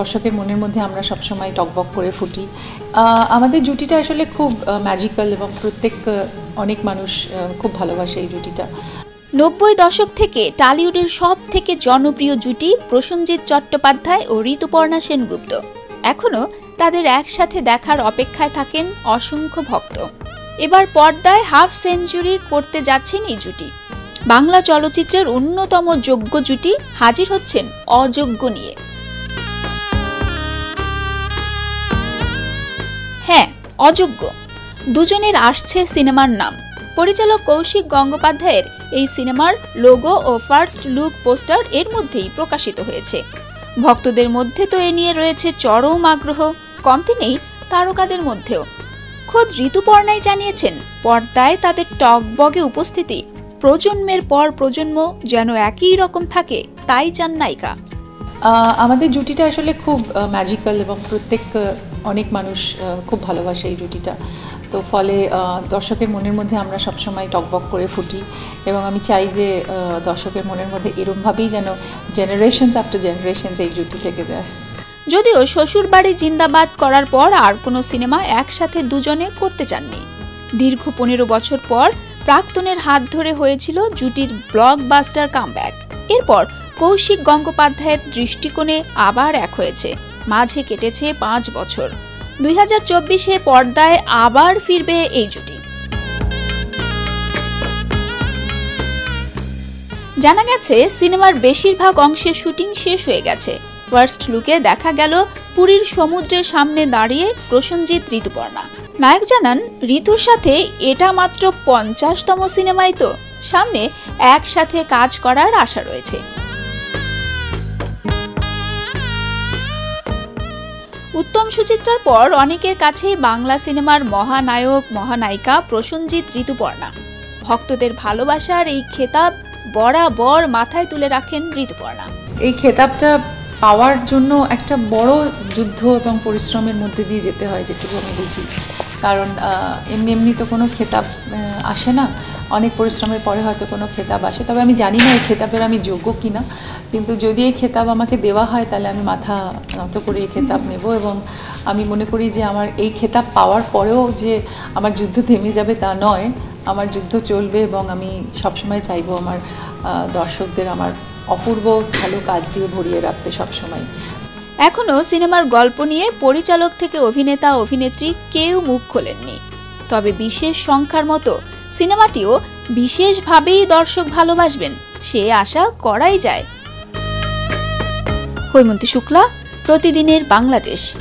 দর্শকের মনের মধ্যে আমরা সবসময় টকবক করে ফুটি। আমাদের জুটিটা আসলে খুব ম্যাজিক্যাল এবং প্রত্যেক অনেক মানুষ খুব ভালোবাসে এই জুটিটা। নব্বই দশক থেকে টালিউডের সব থেকে জনপ্রিয় জুটি প্রসেনজিৎ চট্টোপাধ্যায় ও ঋতুপর্ণা সেনগুপ্ত। এখনও তাদের একসাথে দেখার অপেক্ষায় থাকেন অসংখ্য ভক্ত। এবার পর্দায় হাফ সেঞ্চুরি করতে যাচ্ছেন এই জুটি। বাংলা চলচ্চিত্রের অন্যতম যোগ্য জুটি হাজির হচ্ছেন অযোগ্য নিয়ে। অযোগ্য। দুজনের আসছে সিনেমার নাম। পরিচালক কৌশিক গঙ্গোপাধ্যায়ের এই সিনেমার লোগো ও ফার্স্ট লুক পোস্টার এর মধ্যেই প্রকাশিত হয়েছে। ভক্তদের মধ্যে তো এ নিয়ে রয়েছে চরম আগ্রহ কমতি নেই তারকাদের মধ্যেও। খোদ ঋতুপর্ণাই জানিয়েছেন, পর্দায় তাদের টকবগে উপস্থিতি, প্রজন্মের পর প্রজন্ম যেন একই রকম থাকে, তাই চান নায়িকা। আমাদের জুটিটা আসলে খুব ম্যাজিক্যাল এবং প্রত্যেক অনেক মানুষ খুব ভালোবাসে এই জুটিটা তো ফলে দর্শকের মনের মধ্যে আমরা সবসময় টকবক করে ফুটি এবং আমি চাই যে দর্শকের মনের মধ্যে এরমভাবেই যেন জেনারেশনস আফটার জেনারেশনস এই জুটি থেকে যায়। যদিও শ্বশুর বাড়ি জিন্দাবাদ করার পর আর কোনো সিনেমা একসাথে দুজনে করতে চাননি। দীর্ঘ পনেরো বছর পর প্রাক্তনের হাত ধরে হয়েছিল জুটির ব্লকবাস্টার কামব্যাক এরপর কৌশিক গঙ্গোপাধ্যায়ের দৃষ্টিকোণে আবার এক হয়েছে। মাঝে কেটেছে পাঁচ বছর। দুই হাজার চব্বিশে পর্দায় আবার ফিরবে এই জুটি। জানা গেছে, সিনেমার বেশিরভাগ অংশের শুটিং শেষ হয়ে গেছে। ফার্স্ট লুকে দেখা গেল পুরীর সমুদ্রের সামনে দাঁড়িয়ে প্রসেনজিৎ ঋতুপর্ণা। নায়ক জানান, ঋতুর সাথে এটা মাত্র পঞ্চাশতম সিনেমাই তো। সামনে একসাথে কাজ করার আশা রয়েছে। উত্তম সুচিত্রার পর অনেকের কাছেই বাংলা সিনেমার মহানায়ক, মহানায়িকা প্রসেনজিৎ ঋতুপর্ণা। ভক্তদের ভালোবাসার এই খেতাব বরাবর মাথায় তুলে রাখেন ঋতুপর্ণা। এই খেতাবটা পাওয়ার জন্য একটা বড় যুদ্ধ এবং পরিশ্রমের মধ্যে দিয়ে যেতে হয়, যেটুকু আমি বুঝি। কারণ এমনি এমনি তো কোনো খেতাব আসে না। অনেক পরিশ্রমের পরে হয়তো কোনো খেতাব আসে। তবে আমি জানি না এই খেতাবের আমি যোগ্য কিনা। কিন্তু যদি এই খেতাব আমাকে দেওয়া হয়, তাহলে আমি মাথা নত করে এই খেতাব নেব এবং আমি মনে করি যে আমার এই খেতাব পাওয়ার পরেও যে আমার যুদ্ধ থেমে যাবে তা নয়। আমার যুদ্ধ চলবে এবং আমি সবসময় চাইব আমার দর্শকদের আমার অপূর্ব ভালো কাজ দিয়ে ভরিয়ে রাখতে সবসময়। এখনও সিনেমার গল্প নিয়ে পরিচালক থেকে অভিনেতা, অভিনেত্রী কেউ মুখ খোলেননি। তবে বিশেষ সংখ্যার মতো সিনেমাটিও বিশেষভাবেই দর্শক ভালোবাসবেন সে আশা করাই যায়। হৈমন্তী শুক্লা প্রতিদিনের বাংলাদেশ।